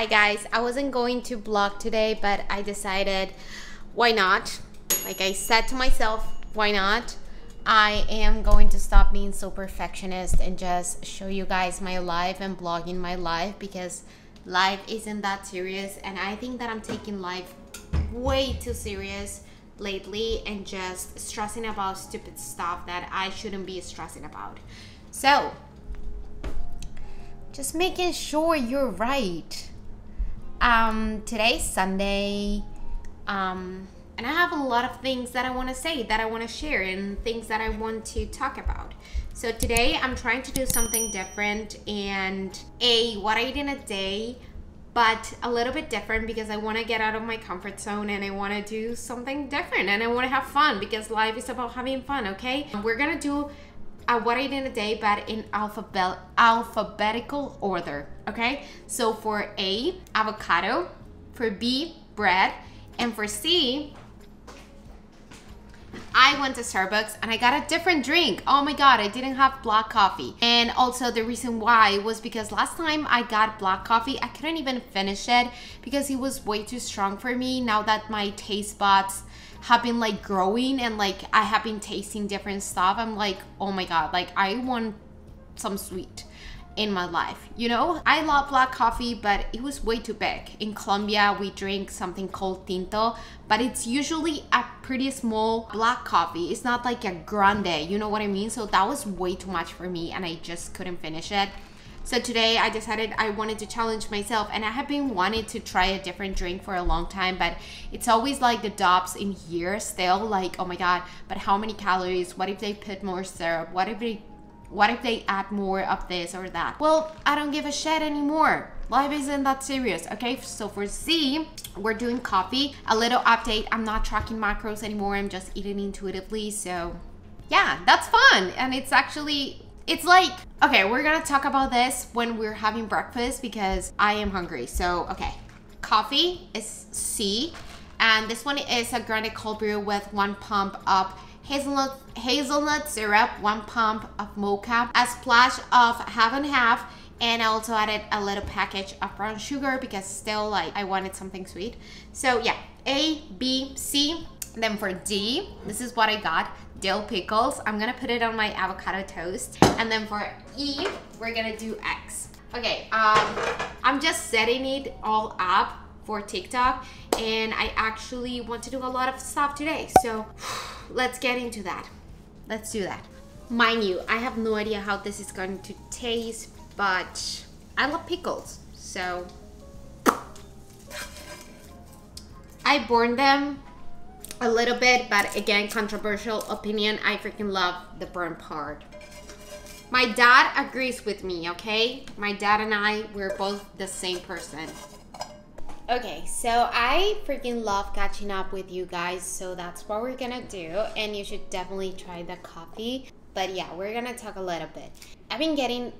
Hi guys, I wasn't going to blog today, but I decided why not? Like I said to myself, why not? I am going to stop being so perfectionist and just show you guys my life and blogging my life because life isn't that serious and I think that I'm taking life way too serious lately and just stressing about stupid stuff that I shouldn't be stressing about. So, just making sure you're right. Um, today's Sunday. Um, and I have a lot of things that I want to say, that I want to share, and things that I want to talk about. So today I'm trying to do something different and a what I eat in a day, but a little bit different because I want to get out of my comfort zone and I want to do something different and I want to have fun because life is about having fun, okay? We're gonna do a what I eat in a day, but in alphabet alphabetical order, okay? So for A, avocado, for B, bread, and for C, I went to Starbucks and I got a different drink. Oh my god, I didn't have black coffee. And also the reason why was because last time I got black coffee, I couldn't even finish it because it was way too strong for me. Now that my taste buds have been like growing and like I have been tasting different stuff, I'm like, oh my god, like I want some sweet in my life. You know, I love black coffee, but it was way too big. In Colombia, we drink something called tinto, but it's usually a pretty small black coffee. It's not like a grande, you know what I mean? So that was way too much for me and I just couldn't finish it. So today I decided I wanted to challenge myself and I have been wanting to try a different drink for a long time, but it's always like the dops in here still like, oh my God, but how many calories? What if they put more syrup? What if they what if they add more of this or that? Well, I don't give a shit anymore. Life isn't that serious, okay? So for Z, we're doing coffee. A little update, I'm not tracking macros anymore. I'm just eating intuitively. So yeah, that's fun. And it's actually, it's like, okay, we're gonna talk about this when we're having breakfast because I am hungry. So, okay, coffee is C. And this one is a grande cold brew with one pump up hazelnut, hazelnut syrup, one pump of mocha, a splash of half and half, and I also added a little package of brown sugar because still like I wanted something sweet. So yeah, A, B, C. Then for D, this is what I got, dill pickles. I'm gonna put it on my avocado toast. And then for E, we're gonna do X. Okay, um, I'm just setting it all up for TikTok and I actually want to do a lot of stuff today. So let's get into that. Let's do that. Mind you, I have no idea how this is going to taste, but I love pickles. So I burned them a little bit, but again, controversial opinion. I freaking love the burn part. My dad agrees with me, okay? My dad and I, we're both the same person. Okay, so I freaking love catching up with you guys, so that's what we're gonna do. And you should definitely try the coffee. But yeah, we're gonna talk a little bit. I've been getting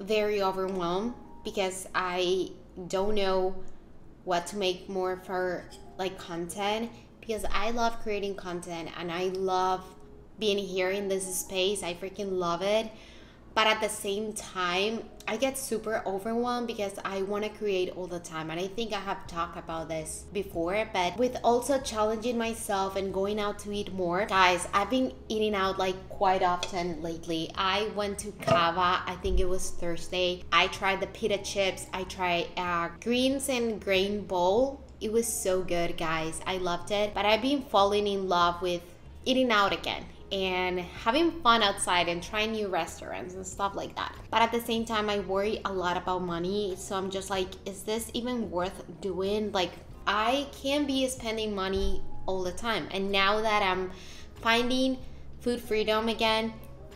very overwhelmed because I don't know what to make more for like content because I love creating content and I love being here in this space. I freaking love it but at the same time i get super overwhelmed because i want to create all the time. And i think i have talked about this before but with also challenging myself and going out to eat more guys i've been eating out like quite often lately. I went to cava i think it was thursday. I tried the pita chips i tried uh, greens and grain bowl. It was so good guys. I loved it. But i've been falling in love with eating out again and having fun outside and trying new restaurants and stuff like that. But at the same time, I worry a lot about money. So I'm just like, is this even worth doing? Like, I can't be spending money all the time. And now that I'm finding food freedom again,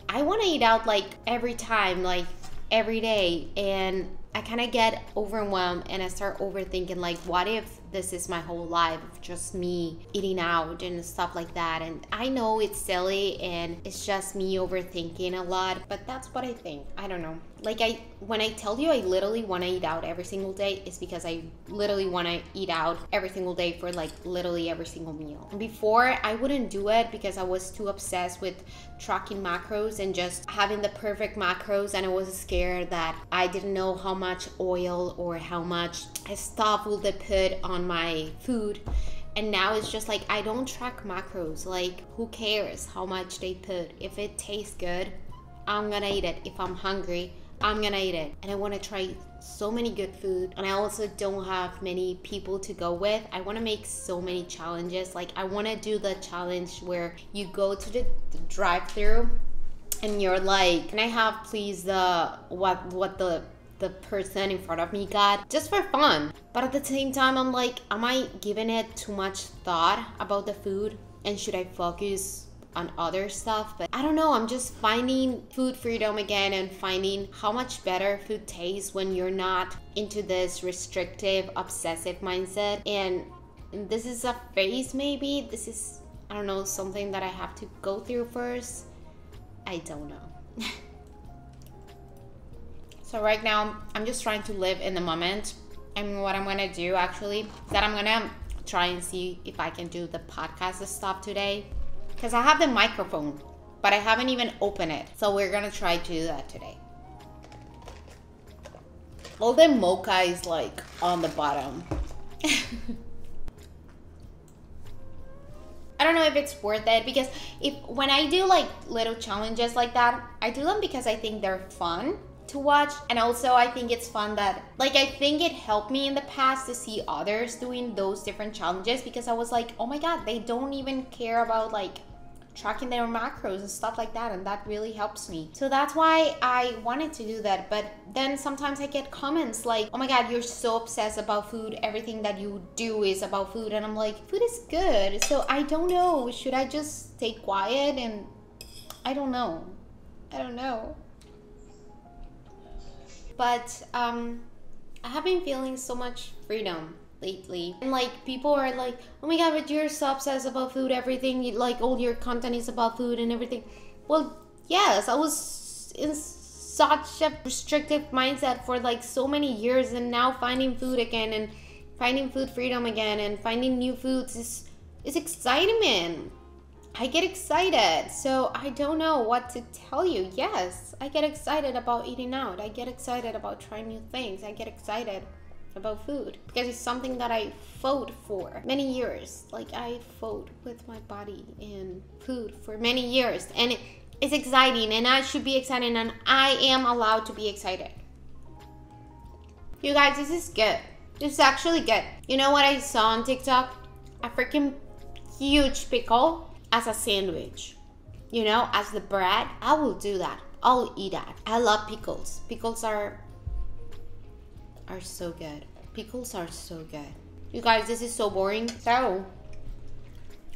I want to eat out like every time, like every day. And I kind of get overwhelmed and I start overthinking like, what if this is my whole life of just me eating out and stuff like that. And I know it's silly and it's just me overthinking a lot, but that's what I think. I don't know. Like I when I tell you I literally want to eat out every single day, it's because I literally want to eat out every single day for like literally every single meal. Before I wouldn't do it because I was too obsessed with tracking macros and just having the perfect macros and I was scared that I didn't know how much oil or how much stuff will they put on my food and now it's just like I don't track macros. Like, who cares how much they put? If it tastes good, I'm gonna eat it. If I'm hungry, I'm gonna eat it. And I wanna try so many good food. And I also don't have many people to go with. I wanna make so many challenges. Like, I wanna do the challenge where you go to the, drive through and you're like, can I have please the what what the the person in front of me got just for fun. But at the same time, I'm like, am I giving it too much thought about the food? And should I focus on other stuff? But I don't know, I'm just finding food freedom again and finding how much better food tastes when you're not into this restrictive, obsessive mindset. And this is a phase, maybe. This is, I don't know, something that I have to go through first. I don't know. So right now, I'm just trying to live in the moment. And what I'm gonna do actually is that I'm gonna try and see if I can do the podcast stuff today. Because I have the microphone, but I haven't even opened it. So we're gonna try to do that today. All the mocha is like on the bottom. I don't know if it's worth it because if when I do like little challenges like that, I do them because I think they're fun to watch and also i think it's fun that like i think it helped me in the past to see others doing those different challenges because i was like oh my god they don't even care about like tracking their macros and stuff like that and that really helps me. So that's why i wanted to do that but then sometimes i get comments like oh my god you're so obsessed about food. Everything that you do is about food. And i'm like food is good so i don't know. Should i just stay quiet and i don't know. I don't know. But um, I have been feeling so much freedom lately. And like people are like, oh my god, but you're so obsessed about food, everything, you, like all your content is about food and everything. Well, yes, I was in such a restrictive mindset for like so many years and now finding food again and finding food freedom again and finding new foods is is excitement. I get excited. So I don't know what to tell you. Yes, I get excited about eating out. I get excited about trying new things. I get excited about food because it's something that I fought for many years. Like I fought with my body and food for many years. And it, it's exciting and I should be excited and I am allowed to be excited. You guys, this is good. This is actually good. You know what I saw on TikTok? A freaking huge pickle as a sandwich, you know, as the bread, I will do that. I'll eat that. I love pickles. Pickles are are so good. Pickles are so good. You guys, this is so boring. So,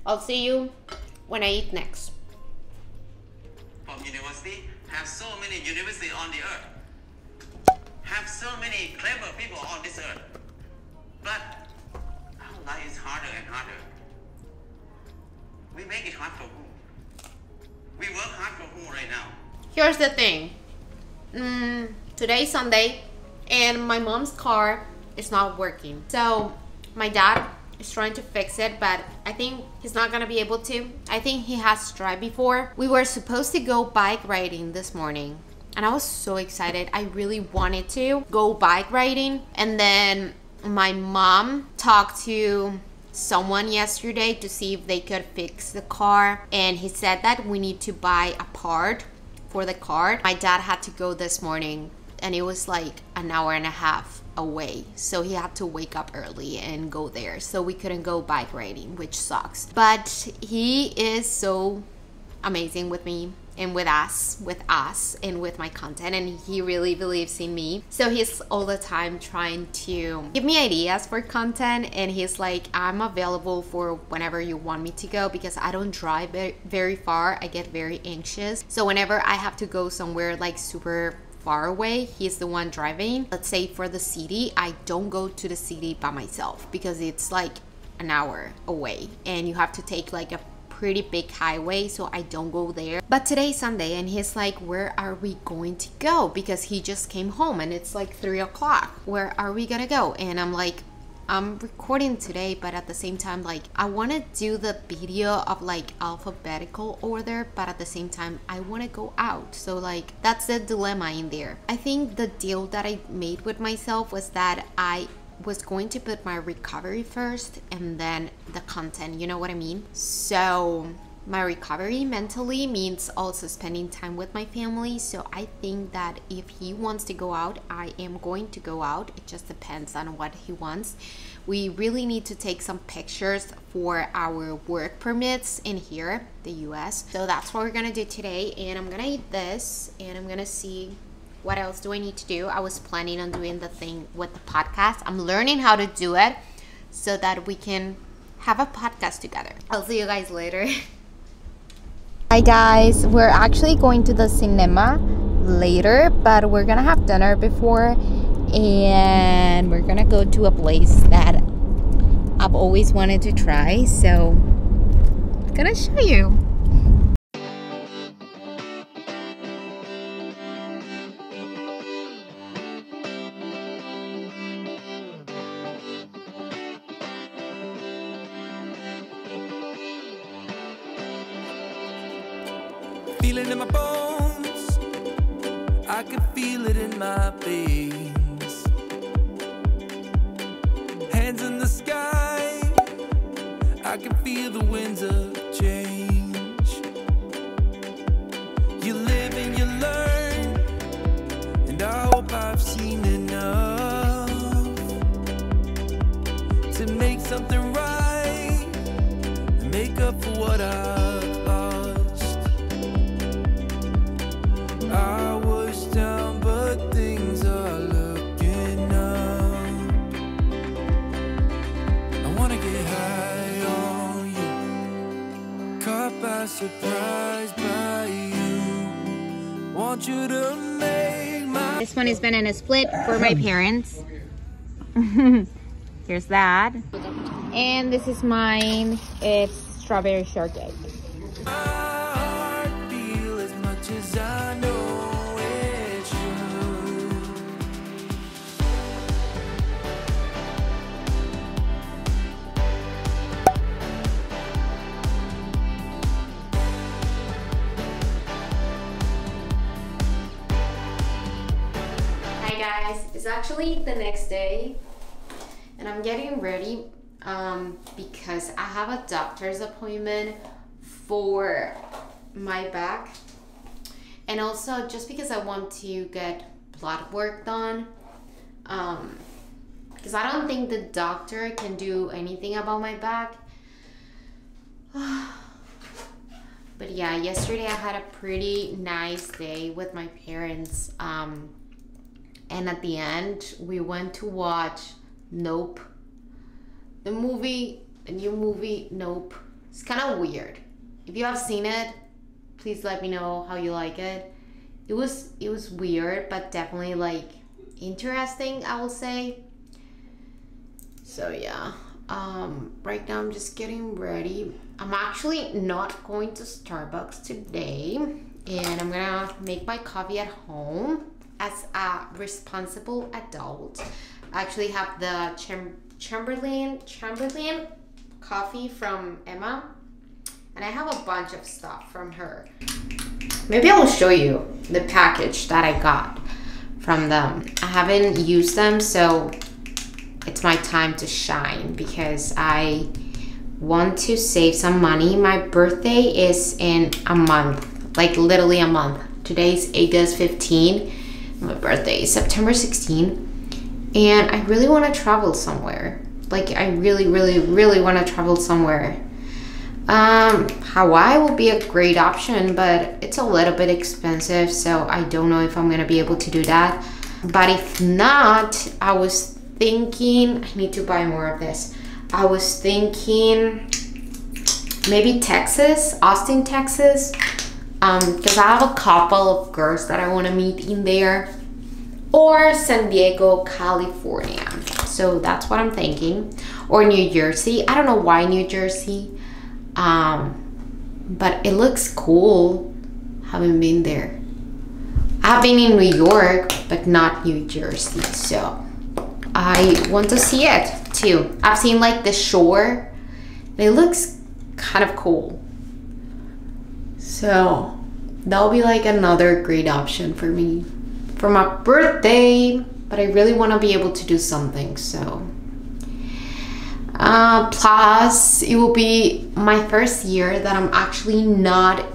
I'll see you when I eat next. From university, have so many universities on the earth. Have so many clever people on this earth. But our life is harder and harder. We make it hard for who? We work hard for who right now? Here's the thing. Mm, today's Sunday, and my mom's car is not working. So my dad is trying to fix it, but I think he's not gonna be able to. I think he has tried before. We were supposed to go bike riding this morning, and I was so excited. I really wanted to go bike riding, and then my mom talked to someone yesterday to see if they could fix the car and he said that we need to buy a part for the car. My dad had to go this morning and it was like an hour and a half away. So he had to wake up early and go there. So we couldn't go bike riding, which sucks. But he is so amazing with me and with us, with us, and with my content. And he really believes in me. So he's all the time trying to give me ideas for content. And he's like, I'm available for whenever you want me to go because I don't drive very far. I get very anxious. So whenever I have to go somewhere like super far away, he's the one driving. Let's say for the city, I don't go to the city by myself because it's like an hour away and you have to take like a pretty big highway so I don't go there. But today's Sunday and he's like, where are we going to go? Because he just came home and it's like three o'clock. Where are we gonna go? And I'm like, I'm recording today, but at the same time, like I want to do the video of like alphabetical order, but at the same time, I want to go out. So like that's the dilemma in there. I think the deal that I made with myself was that I was going to put my recovery first and then the content, you know what I mean? So my recovery mentally means also spending time with my family. So I think that if he wants to go out, I am going to go out. It just depends on what he wants. We really need to take some pictures for our work permits in here, the US. So that's what we're gonna do today. And I'm gonna eat this and I'm gonna see what else do I need to do. I was planning on doing the thing with the podcast. I'm learning how to do it so that we can have a podcast together. I'll see you guys later. Hi guys, we're actually going to the cinema later, but we're gonna have dinner before and we're gonna go to a place that I've always wanted to try. So I'm gonna show you. I can feel it in my veins. Hands in the sky, I can feel the winds of change. You live and you learn, and I hope I've seen enough to make something right and make up for what I've caught by surprise by you. Want you to make my This one has been in a split for my parents. Here's that. And this is mine. It's strawberry shortcake. Guys, it's actually the next day and I'm getting ready um, because I have a doctor's appointment for my back and also just because I want to get blood work done um, because I don't think the doctor can do anything about my back. But yeah, yesterday I had a pretty nice day with my parents. Um, and at the end, we went to watch Nope. The movie, the new movie, Nope. It's kind of weird. If you have seen it, please let me know how you like it. It was it was weird, but definitely like interesting, I will say. So yeah, um, right now I'm just getting ready. I'm actually not going to Starbucks today, and I'm gonna make my coffee at home as a responsible adult. I actually have the Cham- Chamberlain Chamberlain coffee from Emma, and I have a bunch of stuff from her. Maybe I will show you the package that I got from them. I haven't used them, so it's my time to shine because I want to save some money. My birthday is in a month, like literally a month. Today's August 15. My birthday is September 16. And I really want to travel somewhere. Like I really, really, really want to travel somewhere. Um, Hawaii will be a great option, but it's a little bit expensive, so I don't know if I'm gonna be able to do that. But if not, I was thinking I need to buy more of this. I was thinking maybe Texas, Austin, Texas, um, because I have a couple of girls that I want to meet in there. or San Diego, California. So that's what I'm thinking. Or New Jersey. I don't know why New Jersey. Um, but it looks cool. Haven't been there. I've been in New York, but not New Jersey. So I want to see it too. I've seen like the shore. It looks kind of cool. So that'll be like another great option for me for my birthday. But I really want to be able to do something. So uh, plus, it will be my first year that I'm actually not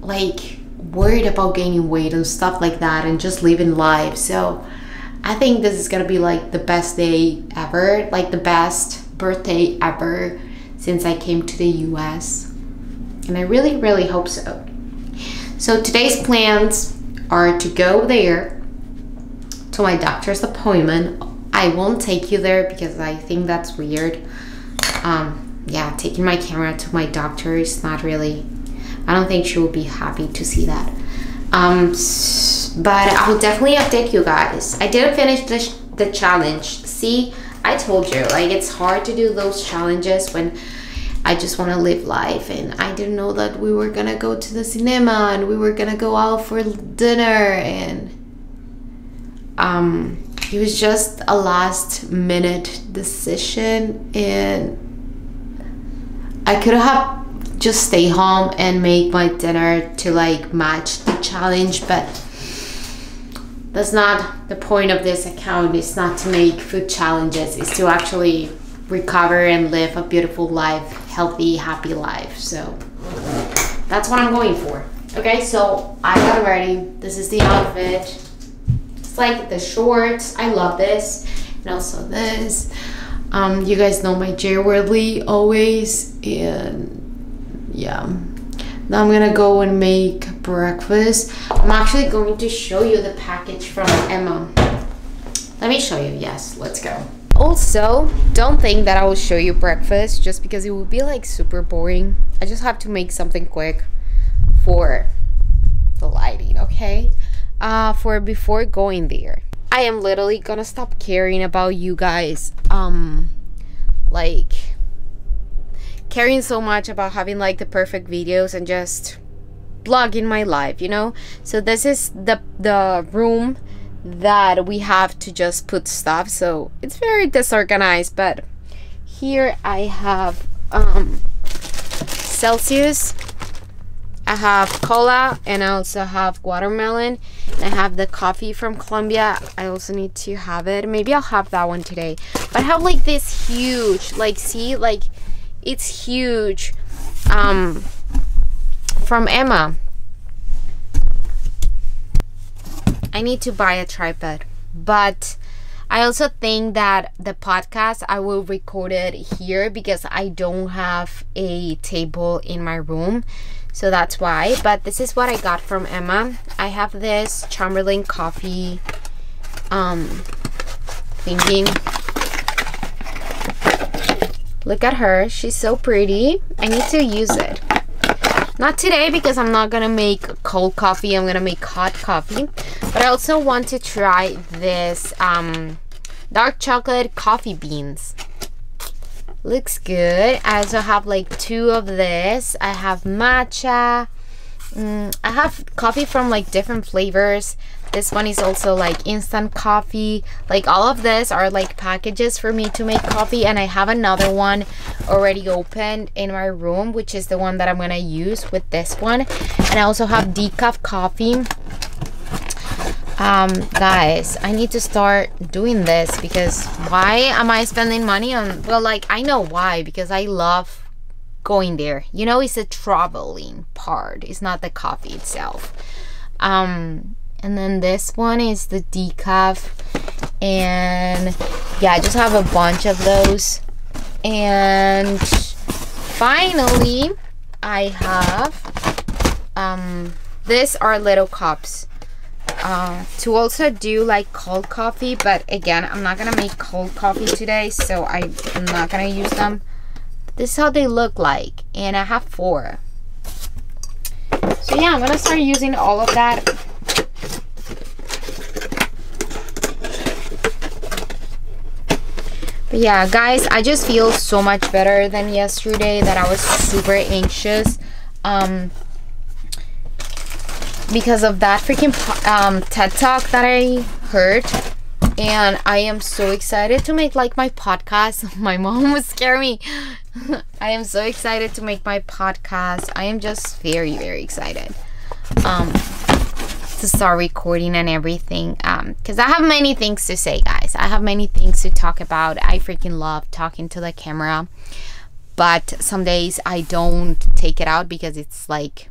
like worried about gaining weight and stuff like that and just living life. So I think this is gonna be like the best day ever, like the best birthday ever since I came to the US. And I really, really hope so. So today's plans are to go there to my doctor's appointment. I won't take you there because I think that's weird. Um, yeah, taking my camera to my doctor is not really I don't think she will be happy to see that. Um, but I will definitely update you guys. I didn't finish the, the challenge. See, I told you, like it's hard to do those challenges when I just want to live life and I didn't know that we were gonna go to the cinema and we were gonna go out for dinner and um it was just a last minute decision and I could have just stay home and make my dinner to like match the challenge but that's not the point of this account. It's not to make food challenges. It's to actually recover and live a beautiful life healthy happy life. So that's what i'm going for. Okay so i got it ready. This is the outfit. It's like the shorts. I love this. And also this. Um, you guys know my jewelry always. And yeah. Now I'm gonna go and make breakfast. I'm actually going to show you the package from Emma. Let me show you. Yes let's go also don't think that I will show you breakfast just because it will be like super boring. I just have to make something quick for the lighting okay? Uh for before going there I am literally gonna stop caring about you guys um like caring so much about having like the perfect videos and just blogging my life you know? So this is the the room that we have to just put stuff so it's very disorganized but here I have um, Celsius I have cola and I also have watermelon and I have the coffee from Colombia. I also need to have it. Maybe I'll have that one today. But I have like this huge like see like it's huge um, from Emma. I need to buy a tripod, but I also think that the podcast I will record it here because I don't have a table in my room. So that's why. But this is what I got from Emma. I have this Chamberlain coffee um thinking Look at her. She's so pretty. I need to use it. Not today because I'm not to make cold coffee. I'm to make hot coffee. But I also want to try this um, dark chocolate coffee beans. Looks good. I also have like two of this. I have matcha. Mm, I have coffee from like different flavors. This one is also like instant coffee. Like all of this are like packages for me to make coffee. And I have another one already opened in my room, which is the one that I'm going to use with this one. And I also have decaf coffee. Um, guys, I need to start doing this because why am I spending money on, well, like, I know why, because I love going there. You know, it's a traveling part. It's not the coffee itself. Um, and then this one is the decaf and yeah I just have a bunch of those and finally I have um these are little cups uh, to also do like cold coffee but again I'm not gonna make cold coffee today so I'm not gonna use them this is how they look like. And I have four. So yeah, I'm going to start using all of that. But yeah, guys, I just feel so much better than yesterday that I was super anxious. Um, because of that freaking um, TED talk that I heard and I am so excited to make like my podcast. My mom would scare me. I am so excited to make my podcast. I am just very, very excited. Um, to start recording and everything um because i have many things to say guys i have many things to talk about i freaking love talking to the camera but some days i don't take it out because it's like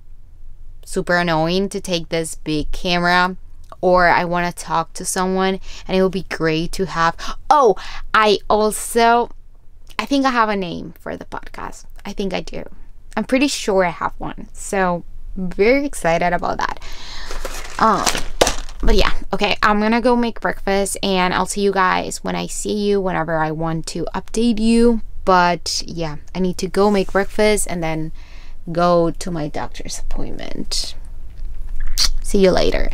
super annoying to take this big camera or i want to talk to someone and it would be great to have oh i also i think i have a name for the podcast i think i do i'm pretty sure i have one so very excited about that um, but yeah, okay, I'm gonna go make breakfast and I'll see you guys when I see you, whenever I want to update you. But yeah, I need to go make breakfast and then go to my doctor's appointment. See you later.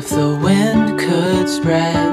if the wind could spread